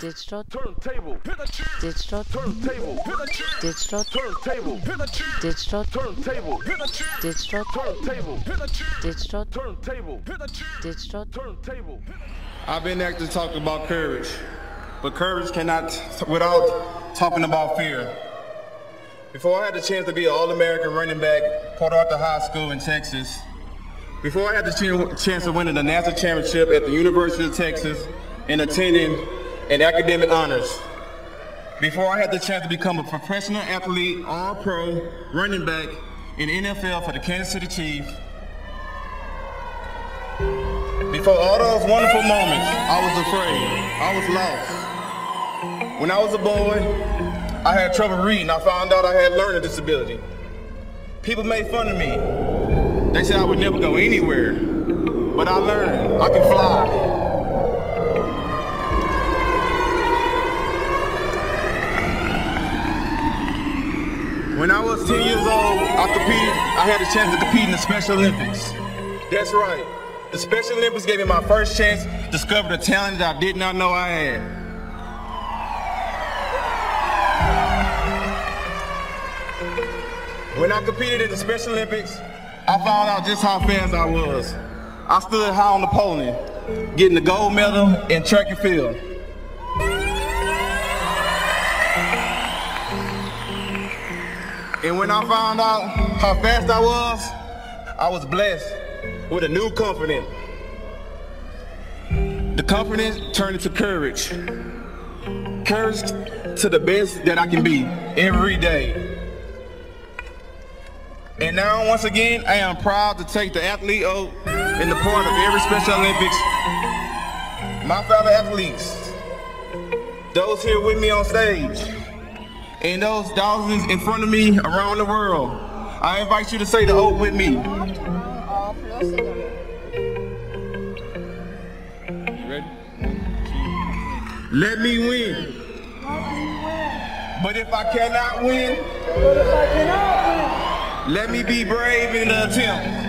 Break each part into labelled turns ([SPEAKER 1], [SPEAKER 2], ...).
[SPEAKER 1] digital
[SPEAKER 2] turntable,
[SPEAKER 1] digital
[SPEAKER 2] turntable,
[SPEAKER 1] digital
[SPEAKER 2] turntable,
[SPEAKER 1] digital
[SPEAKER 2] turntable,
[SPEAKER 1] digital
[SPEAKER 2] turntable,
[SPEAKER 1] digital
[SPEAKER 2] turntable,
[SPEAKER 1] digital
[SPEAKER 2] turntable.
[SPEAKER 3] I've been there to talk about courage, but courage cannot without talking about fear. Before I had the chance to be an All-American running back, Port Arthur High School in Texas. Before I had the chance of winning the national championship at the University of Texas and attending an academic honors. Before I had the chance to become a professional athlete, all-pro running back in NFL for the Kansas City Chiefs. Before all those wonderful moments, I was afraid. I was lost. When I was a boy, I had trouble reading. I found out I had learning disability. People made fun of me. They said I would never go anywhere. But I learned I can fly. When I was 10 years old, I competed, I had a chance to compete in the Special Olympics. That's right. The Special Olympics gave me my first chance to discover the talent that I did not know I had. When I competed in the Special Olympics, I found out just how fast I was. I stood high on the podium, getting the gold medal in track and field. And when I found out how fast I was, I was blessed with a new confidence. The confidence turned into courage. Courage to the best that I can be every day. And now, once again, I am proud to take the athlete oath in the part of every Special Olympics. My fellow athletes, those here with me on stage, and those thousands in front of me around the world, I invite you to say the oath with me. Ready? Let me win. But if I cannot win, let me be brave in the attempt.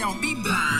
[SPEAKER 4] don't be blind.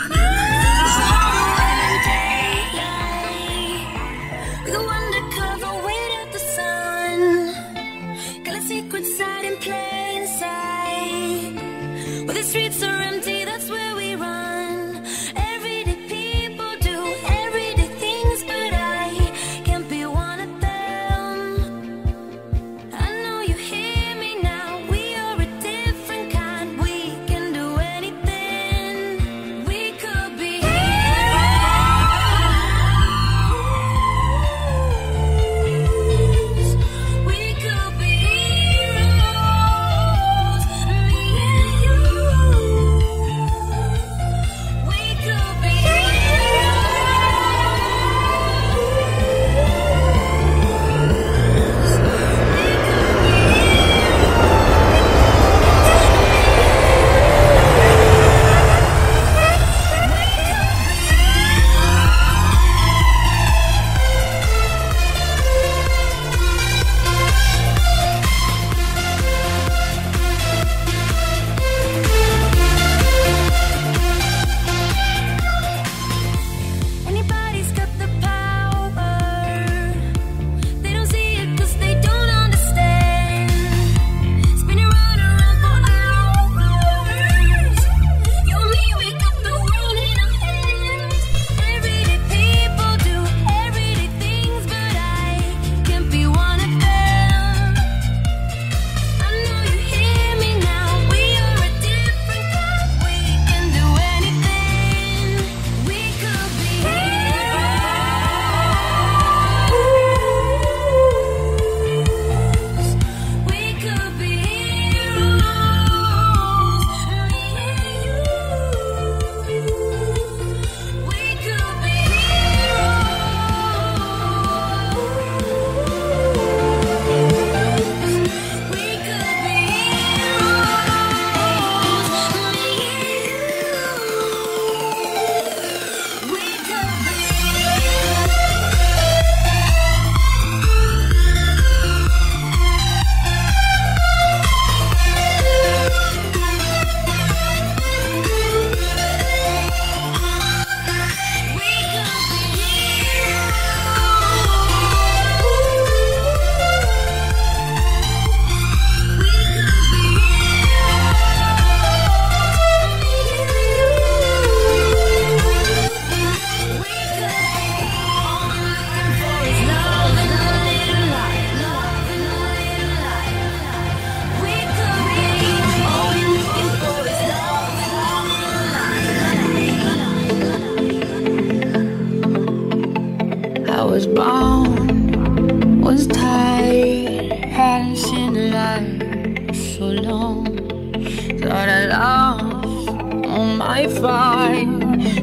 [SPEAKER 4] I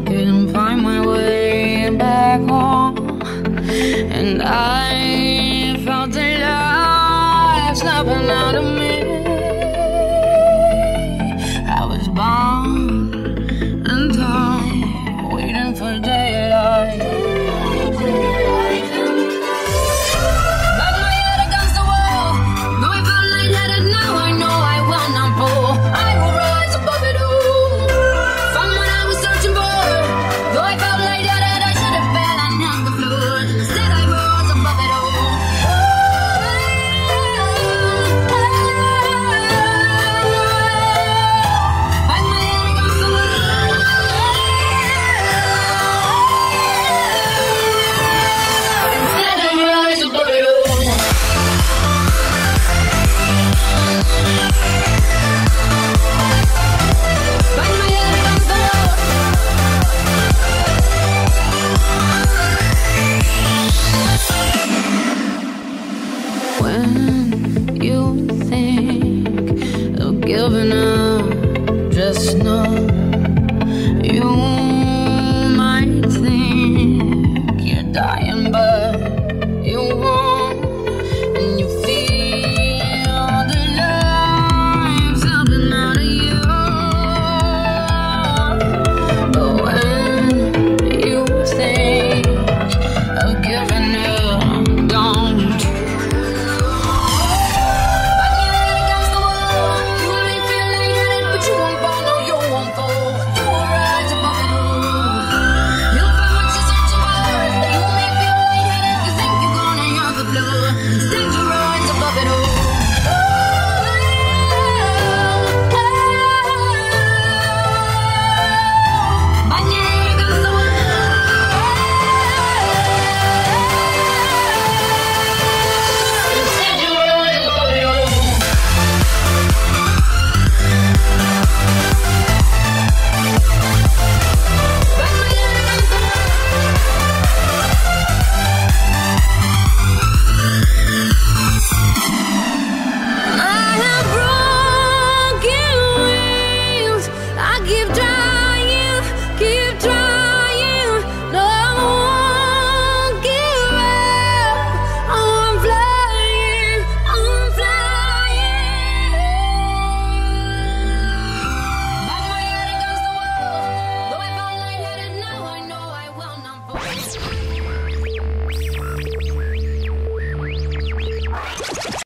[SPEAKER 4] couldn't find my way back home? And I felt alive, snapping out of